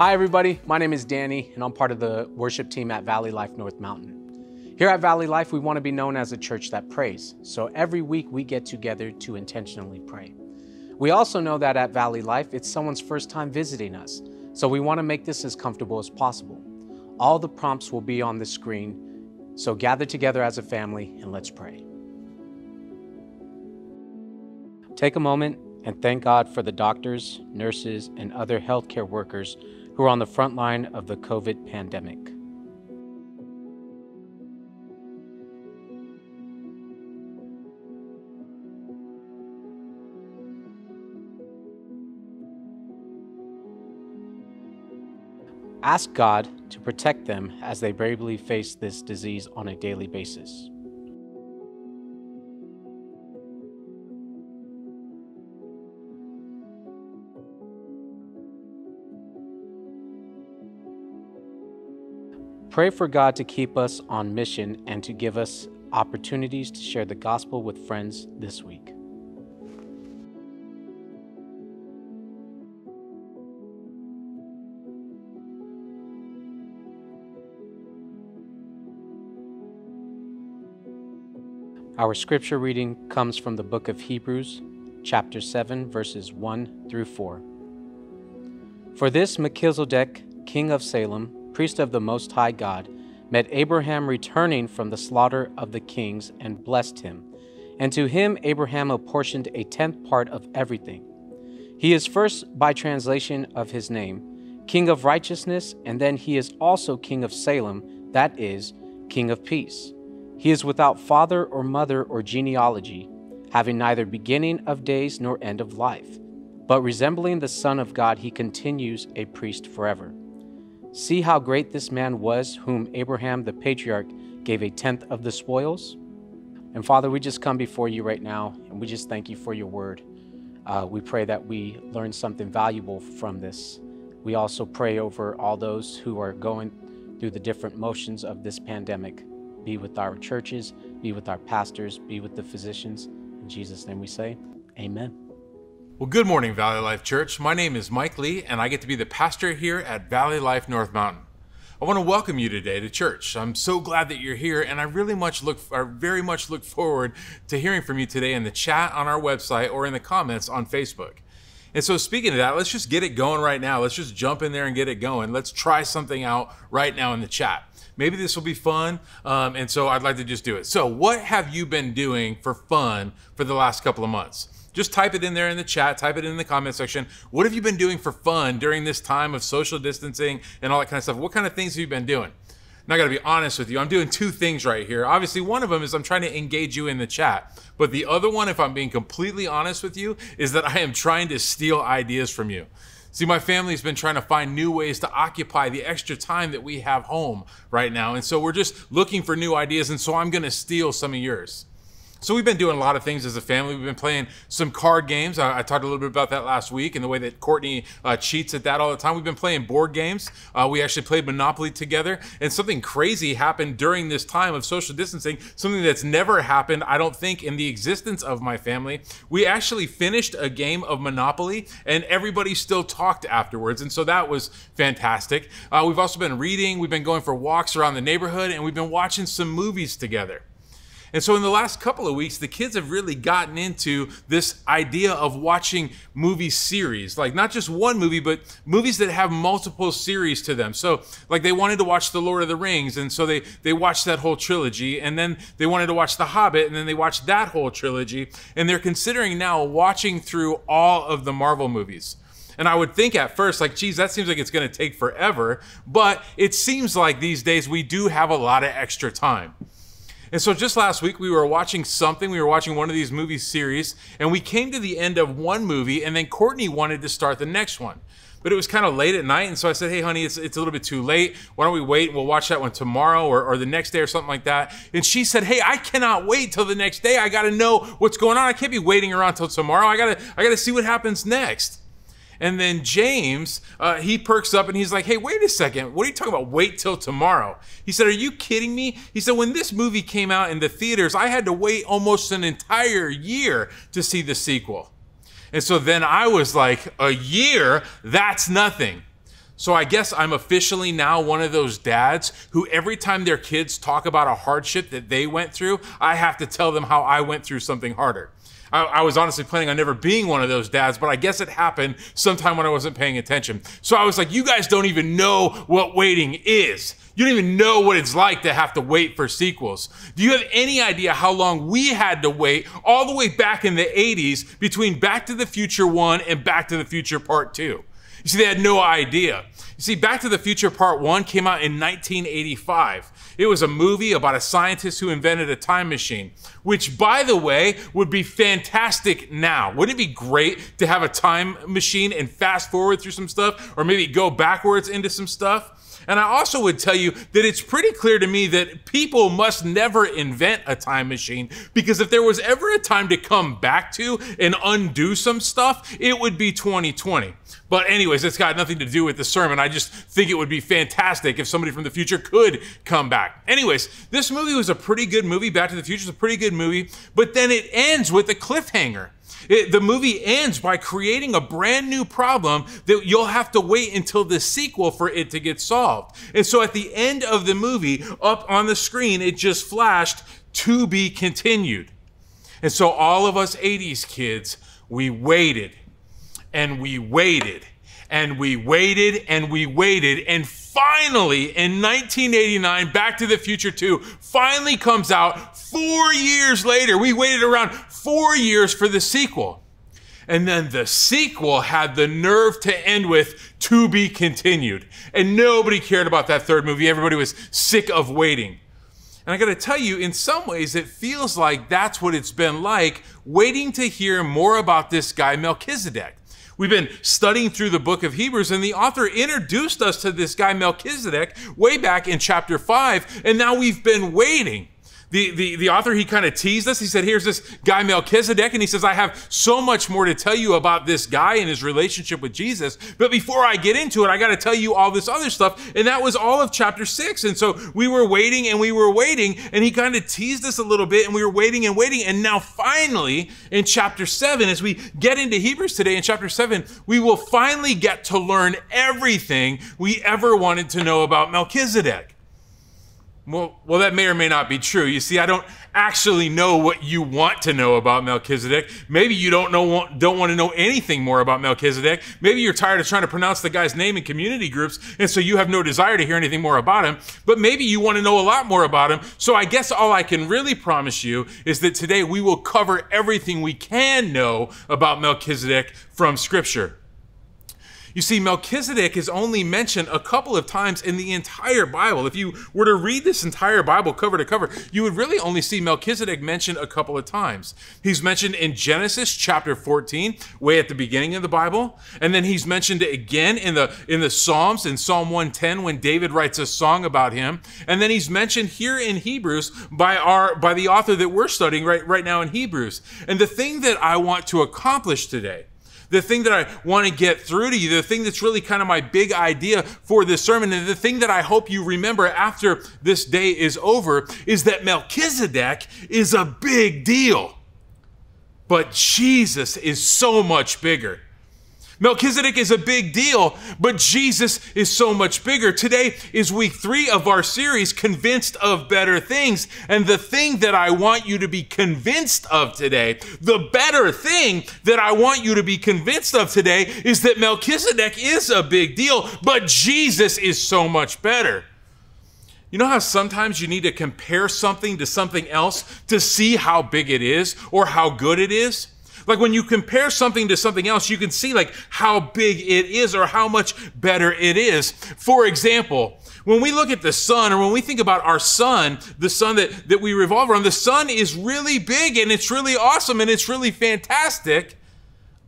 Hi, everybody. My name is Danny, and I'm part of the worship team at Valley Life North Mountain. Here at Valley Life, we want to be known as a church that prays. So every week we get together to intentionally pray. We also know that at Valley Life, it's someone's first time visiting us. So we want to make this as comfortable as possible. All the prompts will be on the screen. So gather together as a family and let's pray. Take a moment and thank God for the doctors, nurses, and other healthcare workers who are on the front line of the COVID pandemic. Ask God to protect them as they bravely face this disease on a daily basis. Pray for God to keep us on mission and to give us opportunities to share the gospel with friends this week. Our scripture reading comes from the book of Hebrews, chapter 7, verses 1 through 4. For this Melchizedek, king of Salem, priest of the Most High God, met Abraham returning from the slaughter of the kings and blessed him. And to him Abraham apportioned a tenth part of everything. He is first, by translation of his name, King of righteousness, and then he is also King of Salem, that is, King of peace. He is without father or mother or genealogy, having neither beginning of days nor end of life. But resembling the Son of God, he continues a priest forever. See how great this man was, whom Abraham the patriarch gave a tenth of the spoils? And Father, we just come before you right now, and we just thank you for your word. Uh, we pray that we learn something valuable from this. We also pray over all those who are going through the different motions of this pandemic. Be with our churches, be with our pastors, be with the physicians. In Jesus' name we say, Amen. Well, good morning, Valley Life Church. My name is Mike Lee, and I get to be the pastor here at Valley Life North Mountain. I want to welcome you today to church. I'm so glad that you're here, and I really much look, I very much look forward to hearing from you today in the chat on our website or in the comments on Facebook. And so, speaking of that, let's just get it going right now. Let's just jump in there and get it going. Let's try something out right now in the chat. Maybe this will be fun, um, and so I'd like to just do it. So, what have you been doing for fun for the last couple of months? Just type it in there in the chat, type it in the comment section. What have you been doing for fun during this time of social distancing and all that kind of stuff? What kind of things have you been doing? And I got to be honest with you, I'm doing two things right here. Obviously, one of them is I'm trying to engage you in the chat. But the other one, if I'm being completely honest with you, is that I am trying to steal ideas from you. See, my family's been trying to find new ways to occupy the extra time that we have home right now. And so we're just looking for new ideas. And so I'm to steal some of yours. So we've been doing a lot of things as a family. We've been playing some card games. I, I talked a little bit about that last week and the way that Courtney uh, cheats at that all the time. We've been playing board games. Uh, we actually played Monopoly together, and something crazy happened during this time of social distancing. Something that's never happened, I don't think, in the existence of my family. We actually finished a game of Monopoly, and everybody still talked afterwards, and so that was fantastic. Uh, we've also been reading. We've been going for walks around the neighborhood, and we've been watching some movies together. And so, in the last couple of weeks, the kids have really gotten into this idea of watching movie series, like not just one movie, but movies that have multiple series to them. So, like they wanted to watch The Lord of the Rings, and so they they watched that whole trilogy, and then they wanted to watch The Hobbit, and then they watched that whole trilogy, and they're considering now watching through all of the Marvel movies. And I would think at first, like, geez, that seems like it's going to take forever. But it seems like these days we do have a lot of extra time. And so just last week, we were watching something. We were watching one of these movie series, and we came to the end of one movie, and then Courtney wanted to start the next one. But it was kind of late at night, and so I said, hey, honey, it's, it's a little bit too late. Why don't we wait and we'll watch that one tomorrow or, or the next day or something like that? And she said, hey, I cannot wait till the next day. I got to know what's going on. I can't be waiting around till tomorrow. I got to I got to see what happens next. And then James, uh, he perks up and he's like, hey, wait a second. What are you talking about? Wait till tomorrow. He said, are you kidding me? He said, when this movie came out in the theaters, I had to wait almost an entire year to see the sequel. And so then I was like, a year? That's nothing. So I guess I'm officially now one of those dads who every time their kids talk about a hardship that they went through, I have to tell them how I went through something harder. I, I, was honestly planning on never being one of those dads, but I guess it happened sometime when I wasn't paying attention. So I was like, you guys don't even know what waiting is. You don't even know what it's like to have to wait for sequels. Do you have any idea how long we had to wait all the way back in the 80s between Back to the Future 1 and Back to the Future Part 2? You see, they had no idea. You see, Back to the Future Part 1 came out in 1985. It was a movie about a scientist who invented a time machine, which, by the way, would be fantastic now. Wouldn't it be great to have a time machine and fast forward through some stuff, or maybe go backwards into some stuff? And I also would tell you that it's pretty clear to me that people must never invent a time machine because if there was ever a time to come back to and undo some stuff, it would be 2020. But anyways, it's got nothing to do with the sermon. I just think it would be fantastic if somebody from the future could come back. Anyways, this movie was a pretty good movie. Back to the Future is a pretty good movie, but then it ends with a cliffhanger. It, the movie ends by creating a brand new problem that you'll have to wait until the sequel for it to get solved. And so at the end of the movie, up on the screen, it just flashed to be continued. And so all of us 80s kids, we waited and we waited and we waited and we waited and finally in 1989 back to the future 2 finally comes out 4 years later we waited around 4 years for the sequel. And then the sequel had the nerve to end with to be continued. And nobody cared about that third movie. Everybody was sick of waiting. And I got to tell you, in some ways, it feels like that's what it's been like waiting to hear more about this guy, Melchizedek. We've been studying through the book of Hebrews, and the author introduced us to this guy, Melchizedek, way back in chapter 5, and now we've been waiting the, the, the author, he kind of teased us. He said, Here's this guy, Melchizedek, and he says, I have so much more to tell you about this guy and his relationship with Jesus. But before I get into it, I got to tell you all this other stuff. And that was all of chapter six. And so we were waiting and we were waiting, and he kind of teased us a little bit, and we were waiting and waiting. And now, finally, in chapter seven, as we get into Hebrews today, in chapter seven, we will finally get to learn everything we ever wanted to know about Melchizedek. Well, well, that may or may not be true. You see, I don't actually know what you want to know about Melchizedek. Maybe you don't know don't want to know anything more about Melchizedek. Maybe you're tired of trying to pronounce the guy's name in community groups, and so you have no desire to hear anything more about him. But maybe you want to know a lot more about him. So I guess all I can really promise you is that today we will cover everything we can know about Melchizedek from Scripture. You see, Melchizedek is only mentioned a couple of times in the entire Bible. If you were to read this entire Bible cover to cover, you would really only see Melchizedek mentioned a couple of times. He's mentioned in Genesis chapter 14, way at the beginning of the Bible, and then he's mentioned again in the in the Psalms in Psalm 110 when David writes a song about him, and then he's mentioned here in Hebrews by our by the author that we're studying right right now in Hebrews. And the thing that I want to accomplish today the thing that I want to get through to you, the thing that's really kind of my big idea for this sermon, and the thing that I hope you remember after this day is over, is that Melchizedek is a big deal. But Jesus is so much bigger. Melchizedek is a big deal, but Jesus is so much bigger. Today is week three of our series, Convinced of Better Things. And the thing that I want you to be convinced of today, the better thing that I want you to be convinced of today is that Melchizedek is a big deal, but Jesus is so much better. You know how sometimes you need to compare something to something else to see how big it is or how good it is? Like when you compare something to something else, you can see like how big it is or how much better it is. For example, when we look at the sun or when we think about our sun, the sun that, that we revolve around, the sun is really big and it's really awesome and it's really fantastic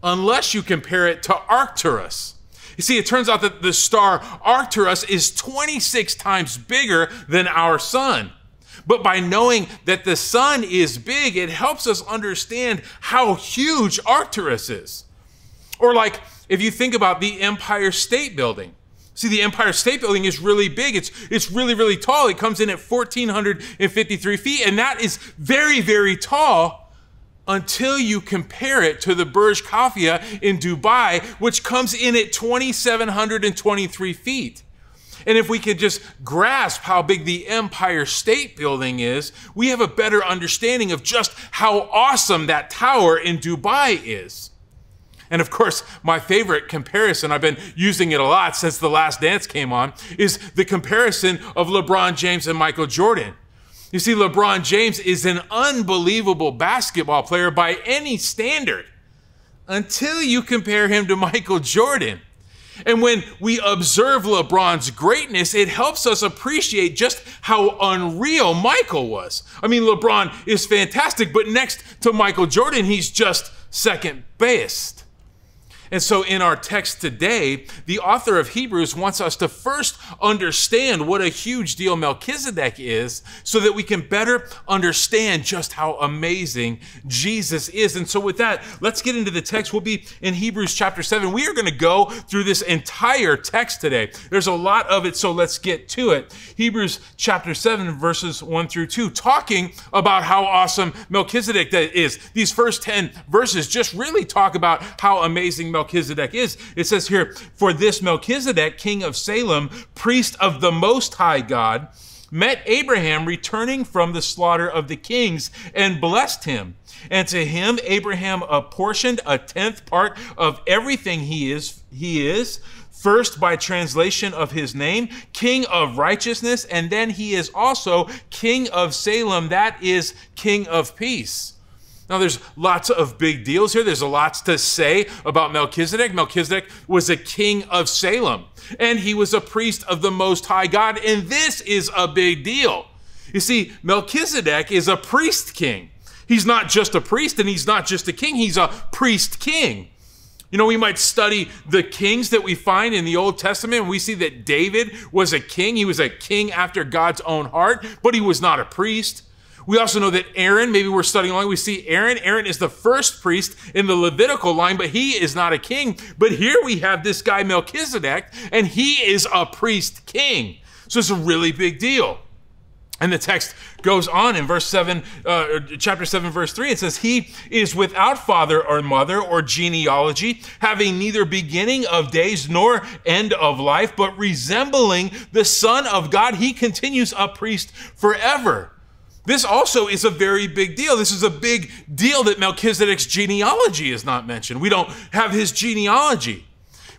unless you compare it to Arcturus. You see, it turns out that the star Arcturus is 26 times bigger than our sun. But by knowing that the sun is big, it helps us understand how huge Arcturus is. Or, like, if you think about the Empire State Building. See, the Empire State Building is really big. It's, it's really, really tall. It comes in at 1,453 feet, and that is very, very tall. until you compare it to the Burj Khalifa in Dubai, which comes in at 2,723 feet. And if we could just grasp how big the Empire State Building is, we have a better understanding of just how awesome that tower in Dubai is. And of course, my favorite comparison, I've been using it a lot since The Last Dance came on, is the comparison of LeBron James and Michael Jordan. You see, LeBron James is an unbelievable basketball player by any standard until you compare him to Michael Jordan. And when we observe LeBron's greatness, it helps us appreciate just how unreal Michael was. I mean, LeBron is fantastic, but next to Michael Jordan, he's just second best. And so, in our text today, the author of Hebrews wants us to first understand what a huge deal Melchizedek is so that we can better understand just how amazing Jesus is. And so, with that, let's get into the text. We'll be in Hebrews chapter 7. We are going to go through this entire text today. There's a lot of it, so let's get to it. Hebrews chapter 7, verses 1 through 2, talking about how awesome Melchizedek is. These first 10 verses just really talk about how amazing Melchizedek Melchizedek is. It says here, For this Melchizedek, king of Salem, priest of the Most High God, met Abraham returning from the slaughter of the kings and blessed him. And to him Abraham apportioned a tenth part of everything he is, he is, first by translation of his name, king of righteousness, and then he is also king of Salem, that is king of peace. Now, there's lots of big deals here. There's a lot to say about Melchizedek. Melchizedek was a king of Salem, and he was a priest of the Most High God, and this is a big deal. You see, Melchizedek is a priest king. He's not just a priest, and he's not just a king, he's a priest king. You know, we might study the kings that we find in the Old Testament, and we see that David was a king. He was a king after God's own heart, but he was not a priest. We also know that Aaron, maybe we're studying along, we see Aaron. Aaron is the first priest in the Levitical line, but he is not a king. But here we have this guy Melchizedek, and he is a priest king. So it's a really big deal. And the text goes on in verse 7, uh, chapter 7, verse 3. It says, He is without father or mother or genealogy, having neither beginning of days nor end of life, but resembling the Son of God. He continues a priest forever. This also is a very big deal. This is a big deal that Melchizedek's genealogy is not mentioned. We don't have his genealogy.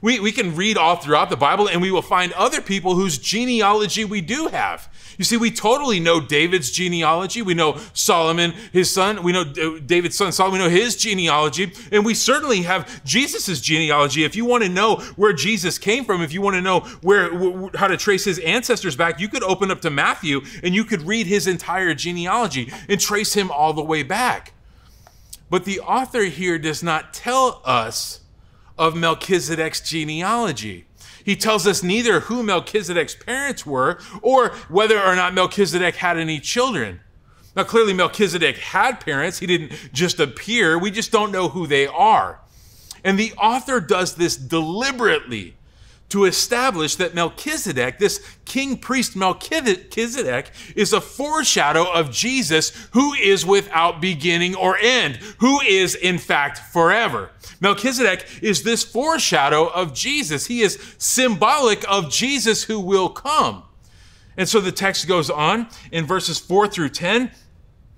We, we can read all throughout the Bible and we will find other people whose genealogy we do have. You see, we totally know David's genealogy. We know Solomon, his son. We know David's son Solomon. We know his genealogy. And we certainly have Jesus's genealogy. If you want to know where Jesus came from, if you want to know where how to trace his ancestors back, you could open up to Matthew and you could read his entire genealogy and trace him all the way back. But the author here does not tell us of Melchizedek's genealogy. He tells us neither who Melchizedek's parents were or whether or not Melchizedek had any children. Now, clearly, Melchizedek had parents. He didn't just appear. We just don't know who they are. And the author does this deliberately to establish that Melchizedek, this king priest Melchizedek, is a foreshadow of Jesus who is without beginning or end, who is in fact forever. Melchizedek is this foreshadow of Jesus. He is symbolic of Jesus who will come. And so the text goes on in verses 4 through 10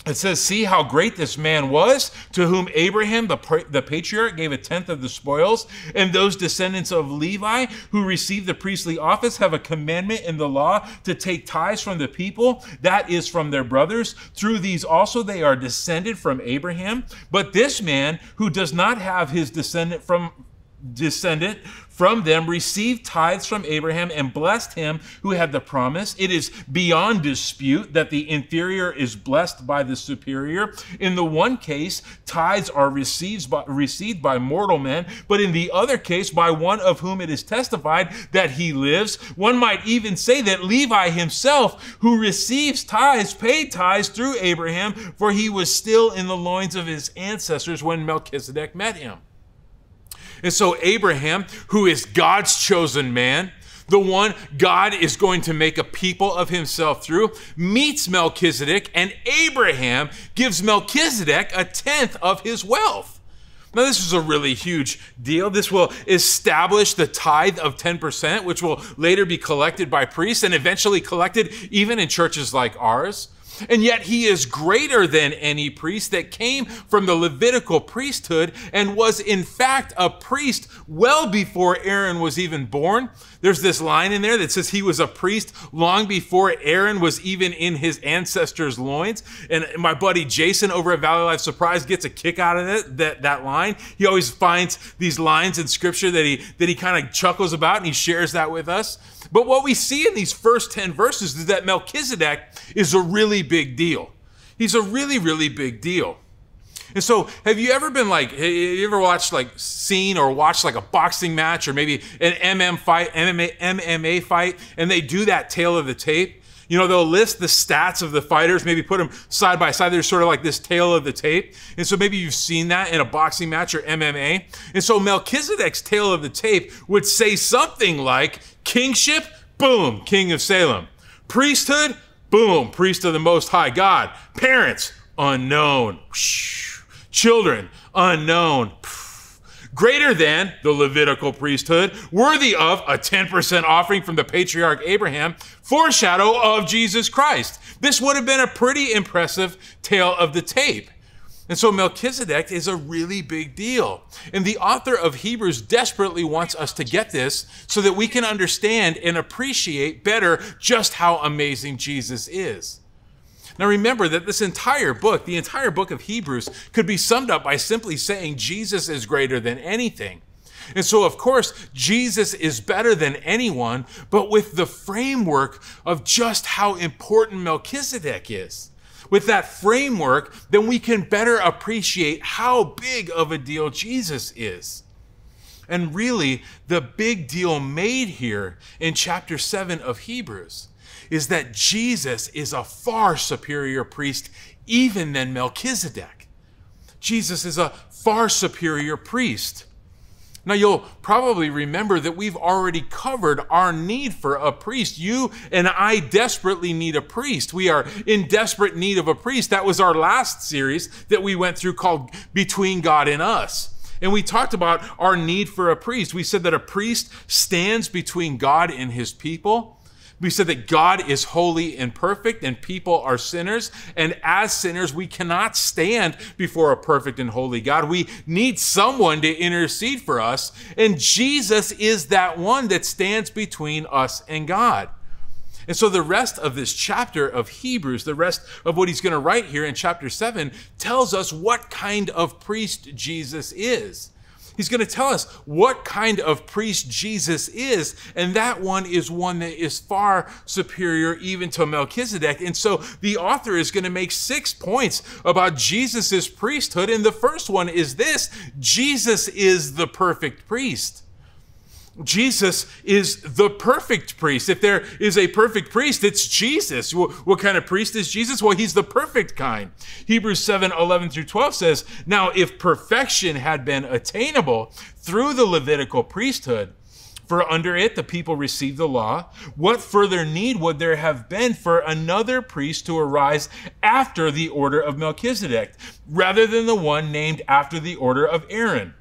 it says, See how great this man was, to whom Abraham, the, the patriarch, gave a tenth of the spoils. And those descendants of Levi who received the priestly office have a commandment in the law to take tithes from the people, that is, from their brothers. Through these also they are descended from Abraham. But this man, who does not have his descendant from descendant from them received tithes from Abraham and blessed him who had the promise. It is beyond dispute that the inferior is blessed by the superior. In the one case, tithes are received by, received by mortal men, but in the other case, by one of whom it is testified that he lives. One might even say that Levi himself, who receives tithes, paid tithes through Abraham, for he was still in the loins of his ancestors when Melchizedek met him. And so, Abraham, who is God's chosen man, the one God is going to make a people of himself through, meets Melchizedek, and Abraham gives Melchizedek a tenth of his wealth. Now, this is a really huge deal. This will establish the tithe of 10%, which will later be collected by priests and eventually collected even in churches like ours. And yet he is greater than any priest that came from the Levitical priesthood and was in fact a priest well before Aaron was even born. There's this line in there that says he was a priest long before Aaron was even in his ancestors' loins. And my buddy Jason over at Valley Life Surprise gets a kick out of it, that, that line. He always finds these lines in scripture that he that he kind of chuckles about and he shares that with us. But what we see in these first 10 verses is that Melchizedek is a really big deal. He's a really, really big deal. And so, have you ever been like, have you ever watched like seen or watched like a boxing match or maybe an MM fight, MMA, MMA fight, and they do that tale of the tape? You know, they'll list the stats of the fighters, maybe put them side by side. There's sort of like this tale of the tape. And so maybe you've seen that in a boxing match or MMA. And so Melchizedek's tale of the tape would say something like kingship, boom, king of Salem. Priesthood, boom, priest of the Most High God. Parents, unknown. Children, unknown. Greater than the Levitical priesthood, worthy of a 10% offering from the patriarch Abraham, foreshadow of Jesus Christ. This would have been a pretty impressive tale of the tape. And so Melchizedek is a really big deal. And the author of Hebrews desperately wants us to get this so that we can understand and appreciate better just how amazing Jesus is. Now remember that this entire book, the entire book of Hebrews, could be summed up by simply saying Jesus is greater than anything. And so, of course, Jesus is better than anyone, but with the framework of just how important Melchizedek is with that framework, then we can better appreciate how big of a deal Jesus is. And really, the big deal made here in chapter 7 of Hebrews is that Jesus is a far superior priest even than Melchizedek. Jesus is a far superior priest. Now, you'll probably remember that we've already covered our need for a priest. You and I desperately need a priest. We are in desperate need of a priest. That was our last series that we went through called Between God and Us. And we talked about our need for a priest. We said that a priest stands between God and his people. We said that God is holy and perfect and people are sinners. And as sinners, we cannot stand before a perfect and holy God. We need someone to intercede for us. And Jesus is that one that stands between us and God. And so the rest of this chapter of Hebrews, the rest of what he's going to write here in chapter 7, tells us what kind of priest Jesus is. He's going to tell us what kind of priest Jesus is, and that one is one that is far superior even to Melchizedek. And so the author is going to make six points about Jesus' priesthood, and the first one is this Jesus is the perfect priest. Jesus is the perfect priest. If there is a perfect priest, it's Jesus. What kind of priest is Jesus? Well, he's the perfect kind. Hebrews 7 11 through 12 says, Now, if perfection had been attainable through the Levitical priesthood, for under it the people received the law, what further need would there have been for another priest to arise after the order of Melchizedek, rather than the one named after the order of Aaron?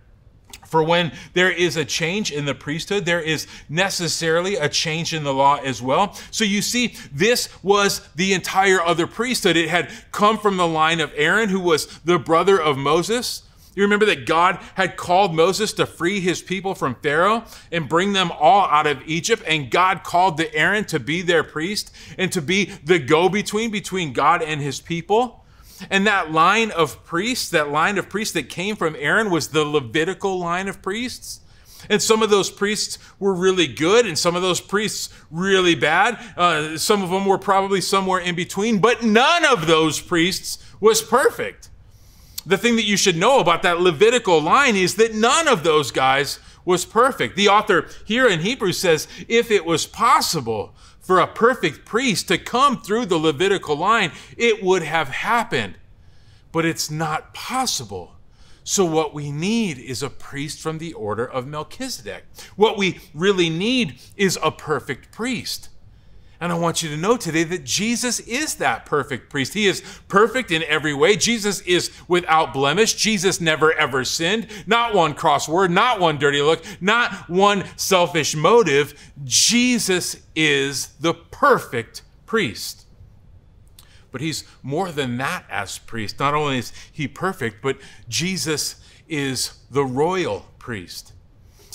For when there is a change in the priesthood, there is necessarily a change in the law as well. So you see, this was the entire other priesthood. It had come from the line of Aaron, who was the brother of Moses. You remember that God had called Moses to free his people from Pharaoh and bring them all out of Egypt. And God called the Aaron to be their priest and to be the go between between God and his people. And that line of priests, that line of priests that came from Aaron was the Levitical line of priests. And some of those priests were really good, and some of those priests really bad. Uh, some of them were probably somewhere in between, but none of those priests was perfect. The thing that you should know about that Levitical line is that none of those guys was perfect. The author here in Hebrews says, if it was possible for a perfect priest to come through the Levitical line, it would have happened. But it's not possible. So, what we need is a priest from the order of Melchizedek. What we really need is a perfect priest. And I want you to know today that Jesus is that perfect priest. He is perfect in every way. Jesus is without blemish. Jesus never ever sinned. Not one cross word, not one dirty look, not one selfish motive. Jesus is the perfect priest. But he's more than that as priest. Not only is he perfect, but Jesus is the royal priest.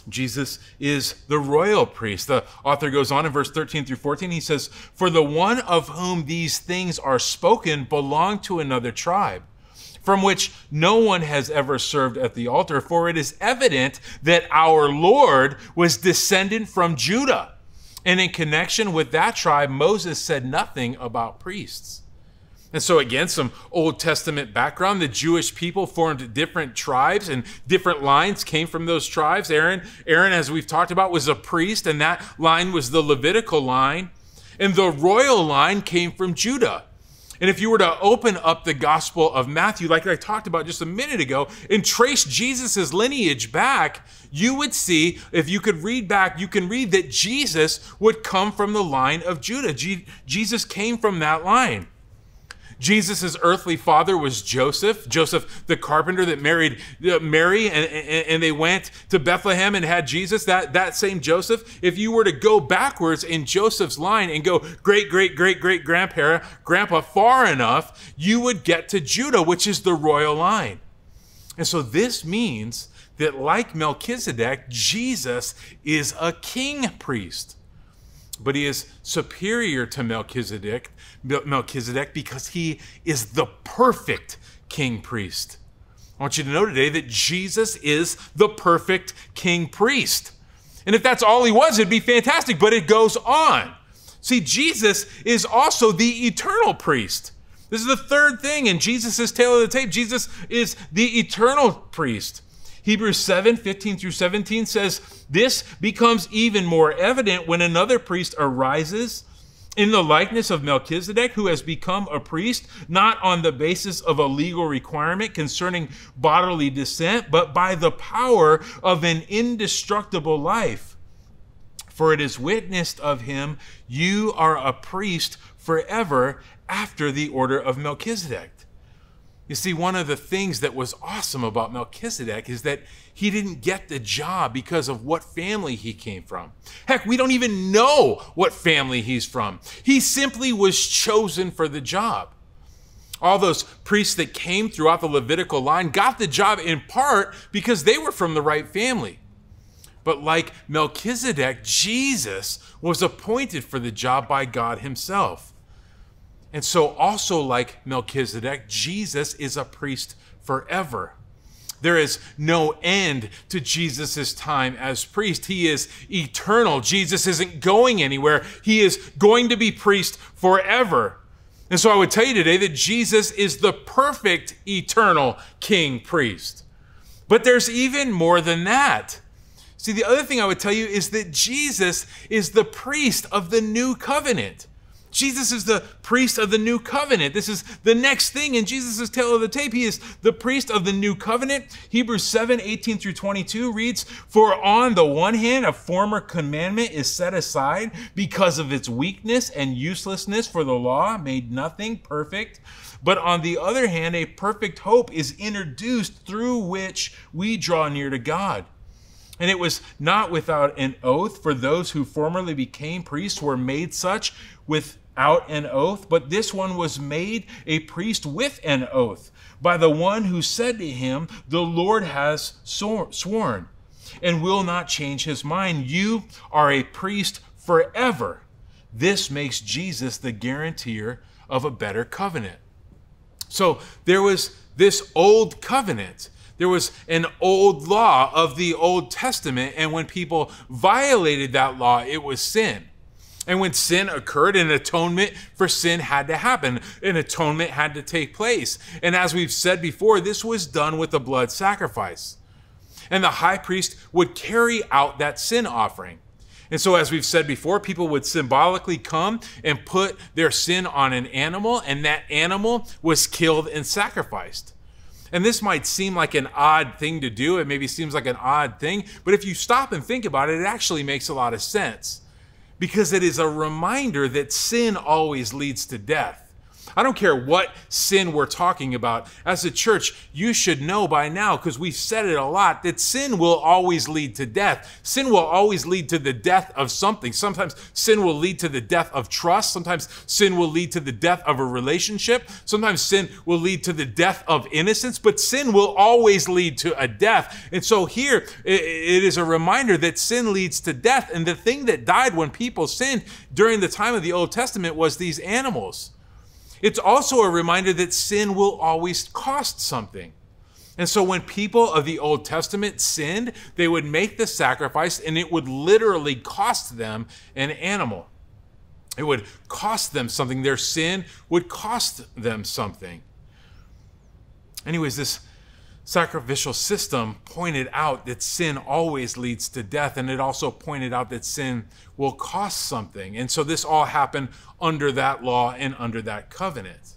Jesus is the royal priest. The author goes on in verse 13 through 14. He says, For the one of whom these things are spoken belonged to another tribe, from which no one has ever served at the altar. For it is evident that our Lord was descended from Judah. And in connection with that tribe, Moses said nothing about priests. And so, again, some Old Testament background. The Jewish people formed different tribes, and different lines came from those tribes. Aaron, Aaron, as we've talked about, was a priest, and that line was the Levitical line. And the royal line came from Judah. And if you were to open up the Gospel of Matthew, like I talked about just a minute ago, and trace Jesus' lineage back, you would see, if you could read back, you can read that Jesus would come from the line of Judah. Je- Jesus came from that line. Jesus' earthly father was Joseph, Joseph the carpenter that married uh, Mary, and, and, and, they went to Bethlehem and had Jesus, that, that same Joseph. If you were to go backwards in Joseph's line and go great, great, great, great grandpa, grandpa far enough, you would get to Judah, which is the royal line. And so this means that, like Melchizedek, Jesus is a king priest but he is superior to Melchizedek, Melchizedek because he is the perfect king priest. I want you to know today that Jesus is the perfect king priest. And if that's all he was, it'd be fantastic, but it goes on. See, Jesus is also the eternal priest. This is the third thing in Jesus' tale of the tape. Jesus is the eternal priest. Hebrews 7 15 through 17 says, This becomes even more evident when another priest arises in the likeness of Melchizedek, who has become a priest, not on the basis of a legal requirement concerning bodily descent, but by the power of an indestructible life. For it is witnessed of him, you are a priest forever after the order of Melchizedek. You see, one of the things that was awesome about Melchizedek is that he didn't get the job because of what family he came from. Heck, we don't even know what family he's from. He simply was chosen for the job. All those priests that came throughout the Levitical line got the job in part because they were from the right family. But like Melchizedek, Jesus was appointed for the job by God himself. And so, also like Melchizedek, Jesus is a priest forever. There is no end to Jesus' time as priest. He is eternal. Jesus isn't going anywhere. He is going to be priest forever. And so I would tell you today that Jesus is the perfect eternal king priest. But there's even more than that. See, the other thing I would tell you is that Jesus is the priest of the new covenant. Jesus is the priest of the new covenant. This is the next thing in Jesus' tale of the tape. He is the priest of the new covenant. Hebrews 7 18 through 22 reads, For on the one hand, a former commandment is set aside because of its weakness and uselessness, for the law made nothing perfect. But on the other hand, a perfect hope is introduced through which we draw near to God. And it was not without an oath, for those who formerly became priests were made such without an oath, but this one was made a priest with an oath by the one who said to him, The Lord has sworn and will not change his mind. You are a priest forever. This makes Jesus the guarantor of a better covenant. So there was this old covenant there was an old law of the Old Testament, and when people violated that law, it was sin. And when sin occurred, an atonement for sin had to happen. An atonement had to take place. And as we've said before, this was done with a blood sacrifice. And the high priest would carry out that sin offering. And so, as we've said before, people would symbolically come and put their sin on an animal, and that animal was killed and sacrificed. And this might seem like an odd thing to do. It maybe seems like an odd thing. But if you stop and think about it, it actually makes a lot of sense because it is a reminder that sin always leads to death. I don't care what sin we're talking about. As a church, you should know by now, because we've said it a lot, that sin will always lead to death. Sin will always lead to the death of something. Sometimes sin will lead to the death of trust. Sometimes sin will lead to the death of a relationship. Sometimes sin will lead to the death of innocence, but sin will always lead to a death. And so here it is a reminder that sin leads to death. And the thing that died when people sinned during the time of the Old Testament was these animals. It's also a reminder that sin will always cost something. And so when people of the Old Testament sinned, they would make the sacrifice and it would literally cost them an animal. It would cost them something. Their sin would cost them something. Anyways, this sacrificial system pointed out that sin always leads to death, and it also pointed out that sin will cost something. And so this all happened under that law and under that covenant.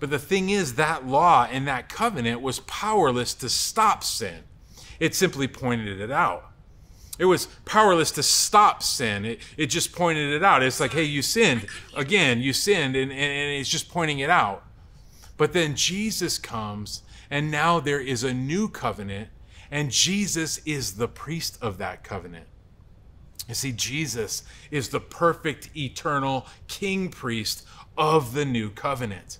But the thing is, that law and that covenant was powerless to stop sin, it simply pointed it out. It was powerless to stop sin. It, it just pointed it out. It's like, hey, you sinned. Again, you sinned, and, and, and it's just pointing it out. But then Jesus comes and now there is a new covenant, and Jesus is the priest of that covenant. You see, Jesus is the perfect, eternal king priest of the new covenant.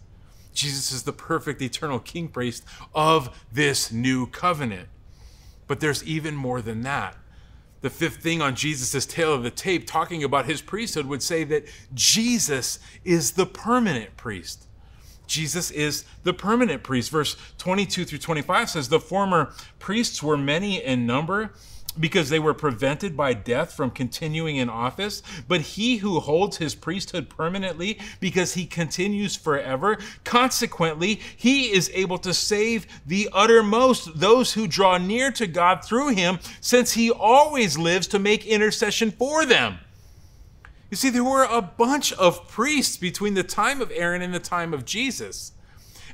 Jesus is the perfect, eternal king priest of this new covenant. But there's even more than that. The fifth thing on Jesus' tale of the tape, talking about his priesthood, would say that Jesus is the permanent priest. Jesus is the permanent priest. Verse 22 through 25 says, The former priests were many in number because they were prevented by death from continuing in office. But he who holds his priesthood permanently because he continues forever, consequently, he is able to save the uttermost, those who draw near to God through him, since he always lives to make intercession for them. You see, there were a bunch of priests between the time of Aaron and the time of Jesus.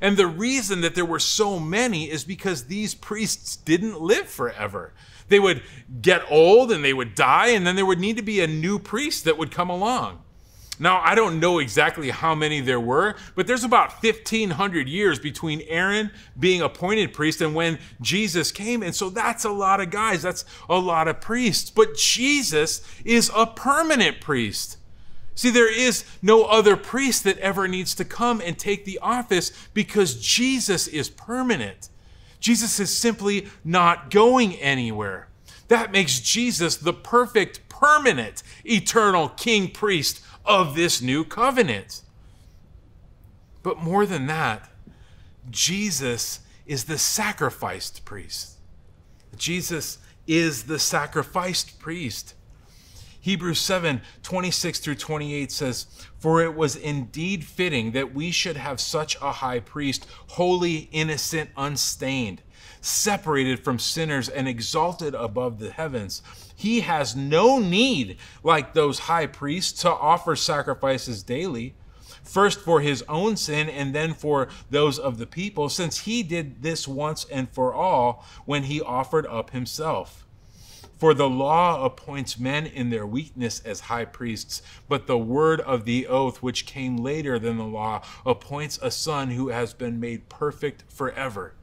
And the reason that there were so many is because these priests didn't live forever. They would get old and they would die, and then there would need to be a new priest that would come along. Now, I don't know exactly how many there were, but there's about 1,500 years between Aaron being appointed priest and when Jesus came. And so that's a lot of guys, that's a lot of priests. But Jesus is a permanent priest. See, there is no other priest that ever needs to come and take the office because Jesus is permanent. Jesus is simply not going anywhere. That makes Jesus the perfect, permanent, eternal king priest of this new covenant. But more than that, Jesus is the sacrificed priest. Jesus is the sacrificed priest. Hebrews 7 26 through 28 says, For it was indeed fitting that we should have such a high priest, holy, innocent, unstained, separated from sinners, and exalted above the heavens he has no need, like those high priests, to offer sacrifices daily, first for his own sin and then for those of the people, since he did this once and for all when he offered up himself. For the law appoints men in their weakness as high priests, but the word of the oath, which came later than the law, appoints a son who has been made perfect forever.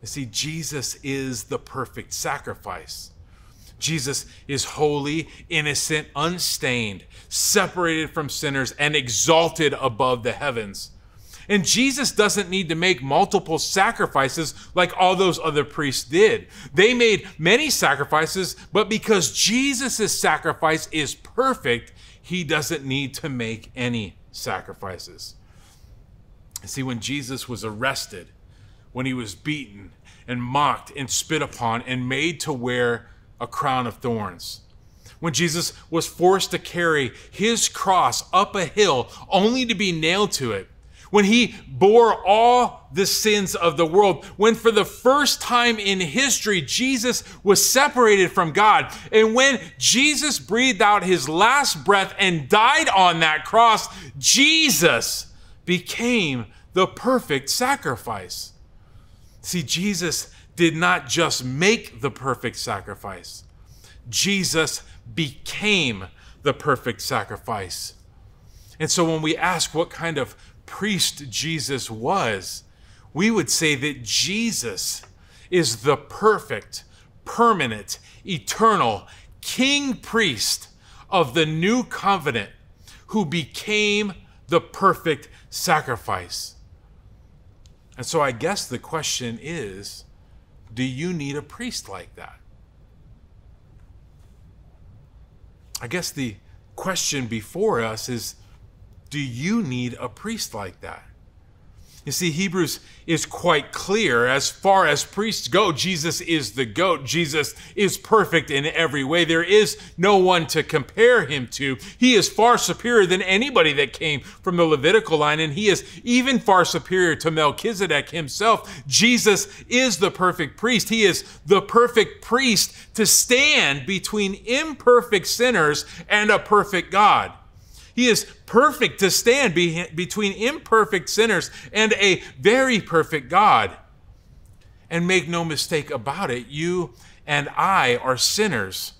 You see, Jesus is the perfect sacrifice. Jesus is holy, innocent, unstained, separated from sinners, and exalted above the heavens. And Jesus doesn't need to make multiple sacrifices like all those other priests did. They made many sacrifices, but because Jesus' sacrifice is perfect, he doesn't need to make any sacrifices. See, when Jesus was arrested, when he was beaten and mocked and spit upon and made to wear a crown of thorns. When Jesus was forced to carry his cross up a hill only to be nailed to it, when he bore all the sins of the world, when for the first time in history Jesus was separated from God, and when Jesus breathed out his last breath and died on that cross, Jesus became the perfect sacrifice. See, Jesus did not just make the perfect sacrifice, Jesus became the perfect sacrifice. And so when we ask what kind of priest Jesus was, we would say that Jesus is the perfect, permanent, eternal king priest of the new covenant who became the perfect sacrifice. And so I guess the question is do you need a priest like that? I guess the question before us is do you need a priest like that? You see, Hebrews is quite clear. As far as priests go, Jesus is the goat. Jesus is perfect in every way. There is no one to compare him to. He is far superior than anybody that came from the Levitical line, and he is even far superior to Melchizedek himself. Jesus is the perfect priest. He is the perfect priest to stand between imperfect sinners and a perfect God. He is perfect to stand be- between imperfect sinners and a very perfect God. And make no mistake about it, you and I are sinners.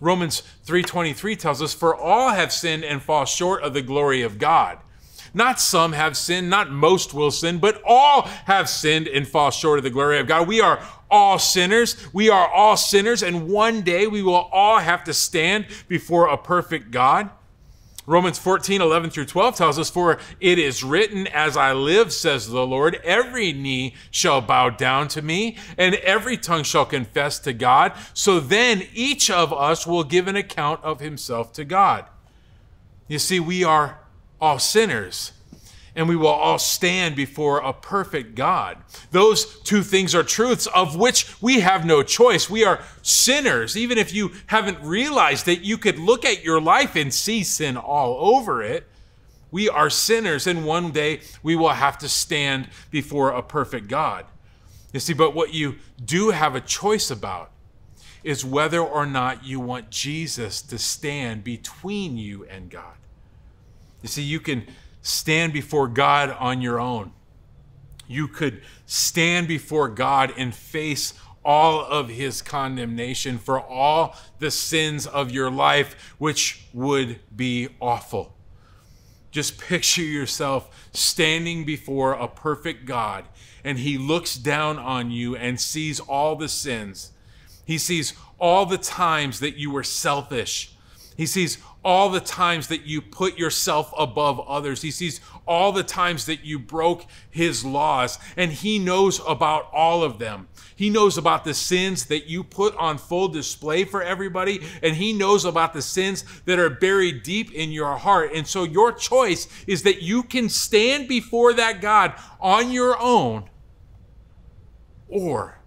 Romans 3:23 tells us for all have sinned and fall short of the glory of God. Not some have sinned, not most will sin, but all have sinned and fall short of the glory of God. We are all sinners. We are all sinners, and one day we will all have to stand before a perfect God. Romans 14, 11 through 12 tells us, For it is written, As I live, says the Lord, every knee shall bow down to me, and every tongue shall confess to God. So then each of us will give an account of himself to God. You see, we are all sinners and we will all stand before a perfect God. Those two things are truths of which we have no choice. We are sinners. Even if you haven't realized that you could look at your life and see sin all over it. We are sinners, and one day we will have to stand before a perfect God. You see, but what you do have a choice about is whether or not you want Jesus to stand between you and God. You see, you can stand before God on your own. You could stand before God and face all of his condemnation for all the sins of your life, which would be awful. Just picture yourself standing before a perfect God, and he looks down on you and sees all the sins. He sees all the times that you were selfish. He sees all the times that you put yourself above others. He sees all the times that you broke his laws, and he knows about all of them. He knows about the sins that you put on full display for everybody, and he knows about the sins that are buried deep in your heart. And so your choice is that you can stand before that God on your own, or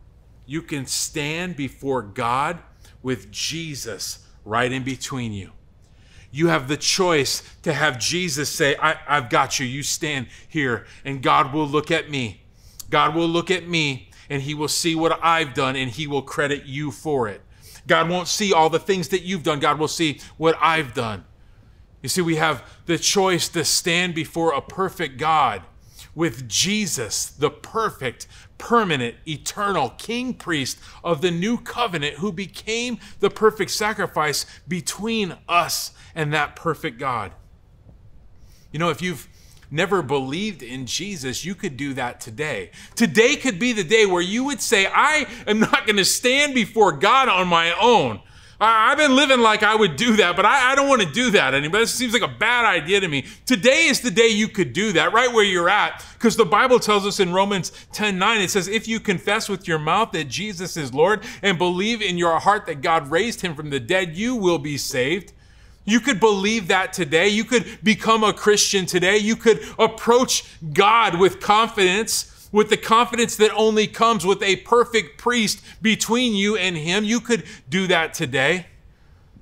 you can stand before God with Jesus right in between you you have the choice to have Jesus say, I, have got you. You stand here, and God will look at me. God will look at me, and He will see what I've done, and He will credit you for it. God won't see all the things that you've done. God will see what I've done. You see, we have the choice to stand before a perfect God with Jesus, the perfect, permanent, eternal king priest of the new covenant who became the perfect sacrifice between us and that perfect God. You know, if you've never believed in Jesus, you could do that today. Today could be the day where you would say, I am not going to stand before God on my own. I've been living like I would do that, but I, I don't want to do that anymore. It seems like a bad idea to me. Today is the day you could do that, right where you're at, because the Bible tells us in Romans 10 9, it says, If you confess with your mouth that Jesus is Lord and believe in your heart that God raised him from the dead, you will be saved. You could believe that today. You could become a Christian today. You could approach God with confidence with the confidence that only comes with a perfect priest between you and him. You could do that today.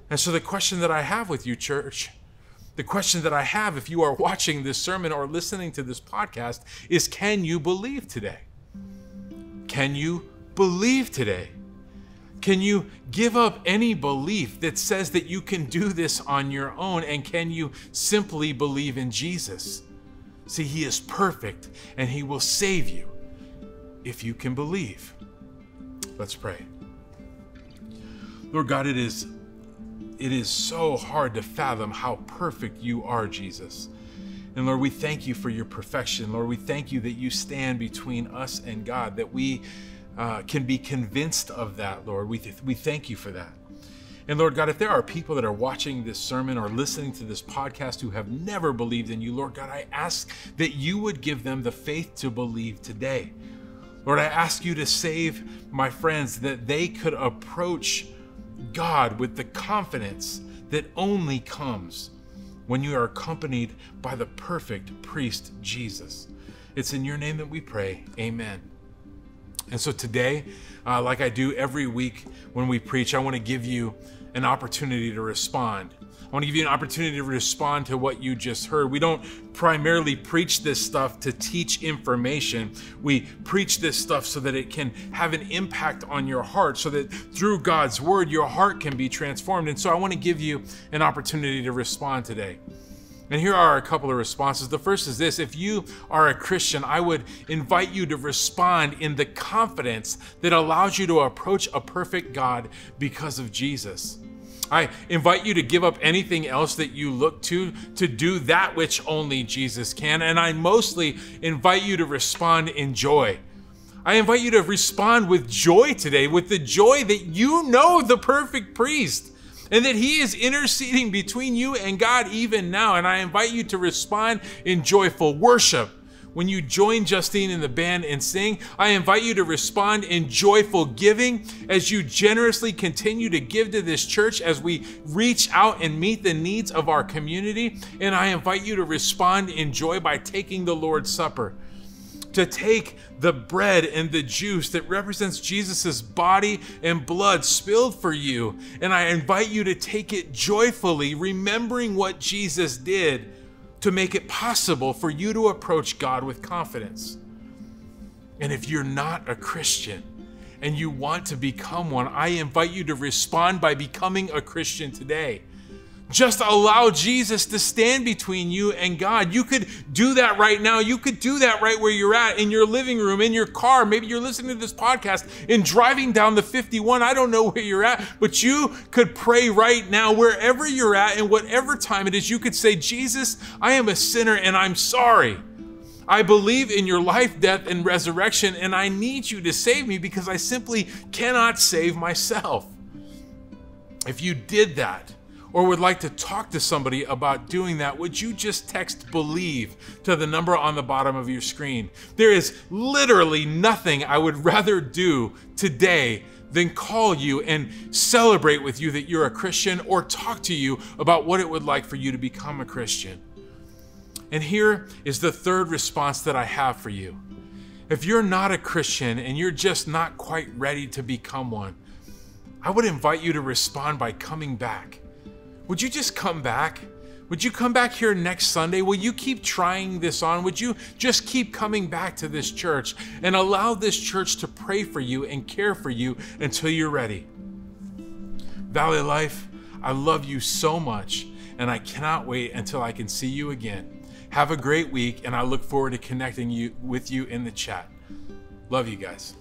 And so, the question that I have with you, church, the question that I have if you are watching this sermon or listening to this podcast is can you believe today? Can you believe today? Can you give up any belief that says that you can do this on your own? And can you simply believe in Jesus? See, He is perfect and He will save you. if you can believe. Let's pray. Lord God, it is it is so hard to fathom how perfect you are, Jesus. And Lord, we thank you for your perfection. Lord, we thank you that you stand between us and God, that we uh, can be convinced of that, Lord. We, th- we thank you for that. And Lord God, if there are people that are watching this sermon or listening to this podcast who have never believed in you, Lord God, I ask that you would give them the faith to believe today. Lord, I ask you to save my friends that they could approach God with the confidence that only comes when you are accompanied by the perfect priest, Jesus. It's in your name that we pray. Amen. And so today, uh, like I do every week when we preach, I want to give you an opportunity to respond. I want to give you an opportunity to respond to what you just heard. We don't primarily preach this stuff to teach information. We preach this stuff so that it can have an impact on your heart, so that through God's word, your heart can be transformed. And so I want to give you an opportunity to respond today. And here are a couple of responses. The first is this if you are a Christian, I would invite you to respond in the confidence that allows you to approach a perfect God because of Jesus. I invite you to give up anything else that you look to to do that which only Jesus can. And I mostly invite you to respond in joy. I invite you to respond with joy today, with the joy that you know the perfect priest and that he is interceding between you and God even now. And I invite you to respond in joyful worship when you join Justine in the band and sing, I invite you to respond in joyful giving as you generously continue to give to this church as we reach out and meet the needs of our community. And I invite you to respond in joy by taking the Lord's Supper to take the bread and the juice that represents Jesus' body and blood spilled for you. And I invite you to take it joyfully, remembering what Jesus did to make it possible for you to approach God with confidence. And if you're not a Christian and you want to become one, I invite you to respond by becoming a Christian today. Just allow Jesus to stand between you and God. You could do that right now. You could do that right where you're at, in your living room, in your car. Maybe you're listening to this podcast and driving down the 51. I don't know where you're at, but you could pray right now, wherever you're at, and whatever time it is. You could say, Jesus, I am a sinner and I'm sorry. I believe in your life, death, and resurrection, and I need you to save me because I simply cannot save myself. If you did that, or would like to talk to somebody about doing that, would you just text believe to the number on the bottom of your screen? There is literally nothing I would rather do today than call you and celebrate with you that you're a Christian or talk to you about what it would like for you to become a Christian. And here is the third response that I have for you. If you're not a Christian and you're just not quite ready to become one, I would invite you to respond by coming back. Would you just come back? Would you come back here next Sunday? Will you keep trying this on? Would you just keep coming back to this church and allow this church to pray for you and care for you until you're ready? Valley Life, I love you so much, and I cannot wait until I can see you again. Have a great week, and I look forward to connecting you with you in the chat. Love you guys.